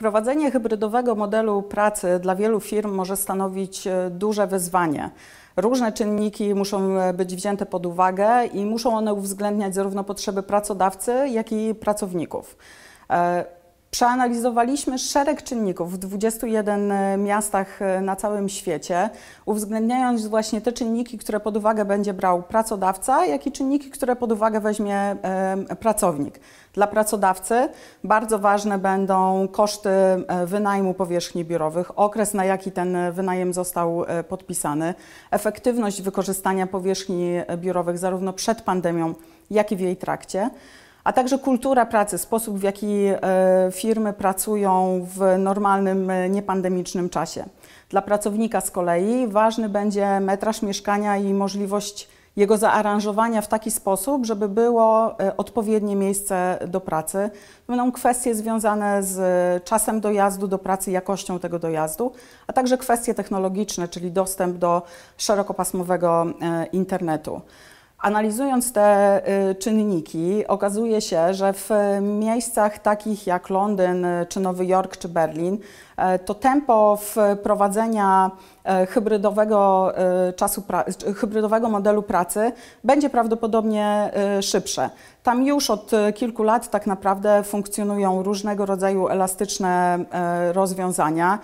Wprowadzenie hybrydowego modelu pracy dla wielu firm może stanowić e, duże wyzwanie. Różne czynniki muszą e, być wzięte pod uwagę i muszą one uwzględniać zarówno potrzeby pracodawcy, jak i pracowników. E, Przeanalizowaliśmy szereg czynników w 21 e, miastach e, na całym świecie, uwzględniając właśnie te czynniki, które pod uwagę będzie brał pracodawca, jak i czynniki, które pod uwagę weźmie e, pracownik. Dla pracodawcy bardzo ważne będą koszty wynajmu powierzchni biurowych, okres na jaki ten wynajem został podpisany, efektywność wykorzystania powierzchni biurowych zarówno przed pandemią, jak i w jej trakcie a także kultura pracy, sposób w jaki e, firmy pracują w normalnym, e, niepandemicznym czasie. Dla pracownika z kolei ważny będzie metraż mieszkania i możliwość jego zaaranżowania w taki sposób, żeby było e, odpowiednie miejsce do pracy. Będą kwestie związane z czasem dojazdu do pracy, jakością tego dojazdu, a także kwestie technologiczne, czyli dostęp do szerokopasmowego internetu. Analizując te y, czynniki, okazuje się, że w miejscach takich jak Londyn, y, czy Nowy Jork, czy Berlin, y, to tempo wprowadzenia hybrydowego czasu, hybrydowego modelu pracy będzie prawdopodobnie szybsze. Tam już od kilku lat tak naprawdę funkcjonują różnego rodzaju elastyczne rozwiązania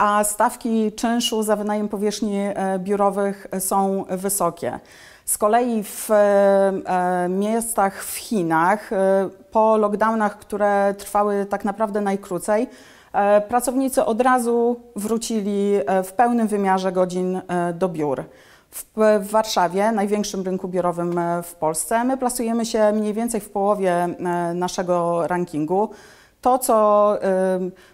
a stawki czynszu za wynajem powierzchni e, biurowych są wysokie. Z kolei w e, miastach w Chinach, e, po lockdownach, które trwały tak naprawdę najkrócej, pracownicy od razu wrócili w pełnym wymiarze godzin do biur. W, Warszawie, największym rynku biurowym w Polsce, my plasujemy się mniej więcej w połowie naszego rankingu. To, co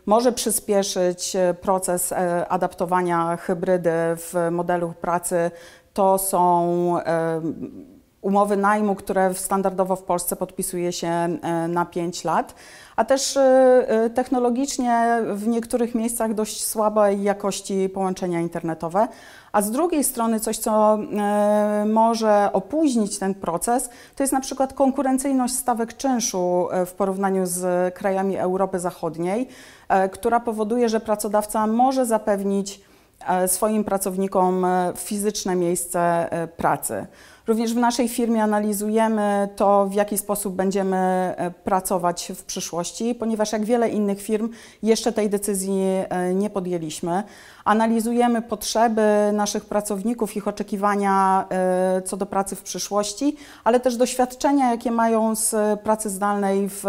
może przyspieszyć e, proces e, adaptowania hybrydy w modelu pracy, to są umowy najmu, które standardowo w Polsce podpisuje się e, na 5 lat, a też technologicznie w niektórych miejscach dość słabej jakości połączenia internetowe. A z drugiej strony coś, co może opóźnić ten proces, to jest na przykład konkurencyjność stawek czynszu w porównaniu z krajami Europy Zachodniej, która powoduje, że pracodawca może zapewnić E, swoim pracownikom e, fizyczne miejsce e, pracy. Również w naszej firmie analizujemy to, w jaki sposób będziemy pracować w przyszłości, ponieważ jak wiele innych firm jeszcze tej decyzji nie podjęliśmy. Analizujemy potrzeby naszych pracowników, ich oczekiwania co do pracy w przyszłości, ale też doświadczenia, jakie mają z pracy zdalnej w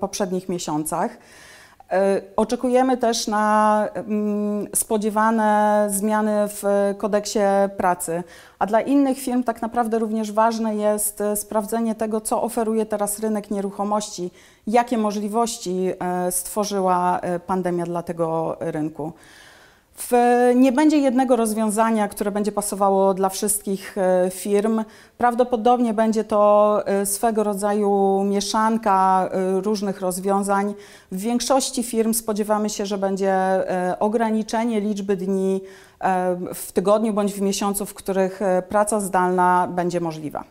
poprzednich miesiącach. E, oczekujemy też na mm, spodziewane zmiany w kodeksie pracy, a dla innych firm tak naprawdę również ważne jest e, sprawdzenie tego, co oferuje teraz rynek nieruchomości, jakie możliwości e, stworzyła pandemia dla tego rynku. W, nie będzie jednego rozwiązania, które będzie pasowało dla wszystkich e, firm. Prawdopodobnie będzie to e, swego rodzaju mieszanka e, różnych rozwiązań. W większości firm spodziewamy się, że będzie ograniczenie liczby dni w tygodniu bądź w miesiącu, w których praca zdalna będzie możliwa.